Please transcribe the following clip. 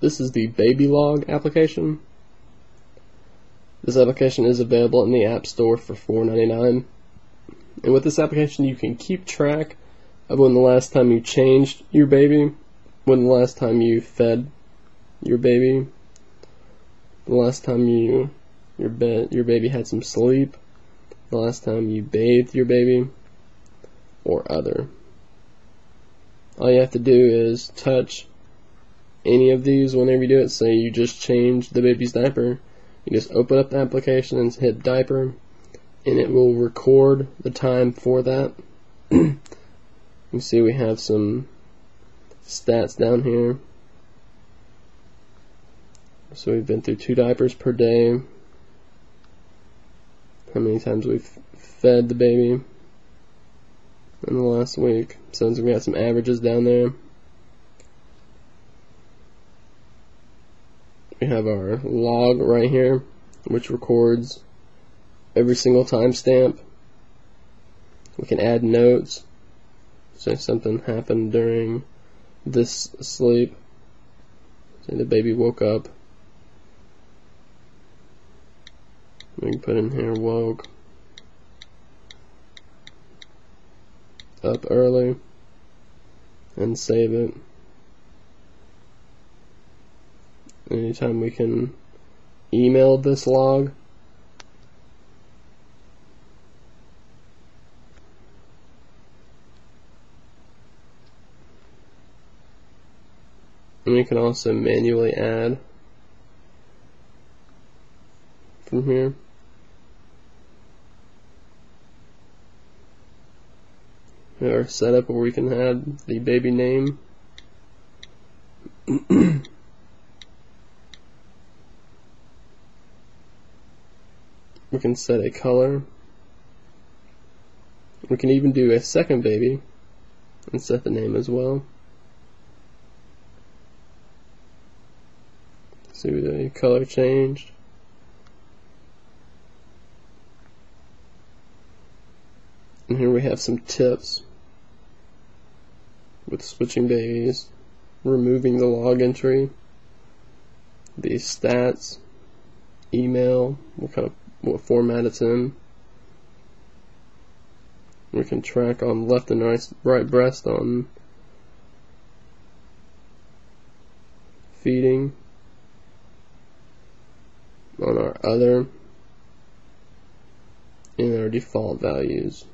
This is the Baby Log application. This application is available in the App Store for $4.99. And with this application, you can keep track of when the last time you changed your baby, when the last time you fed your baby, the last time you your bed your baby had some sleep, the last time you bathed your baby, or other. All you have to do is touch any of these whenever you do it. Say you just change the baby's diaper, you just open up the application and hit diaper, and it will record the time for that. you see we have some stats down here. So we've been through two diapers per day. How many times we've fed the baby in the last week. So we got some averages down there. We have our log right here, which records every single timestamp. We can add notes. Say something happened during this sleep. Say the baby woke up. We can put in here woke up early and save it. Anytime we can email this log. And we can also manually add from here. Our setup where we can add the baby name. we can set a color. We can even do a second baby and set the name as well. See the color changed. And here we have some tips with switching babies, removing the log entry, the stats, email, what kind of what format it's in. We can track on left and right, right breast on feeding on our other in our default values.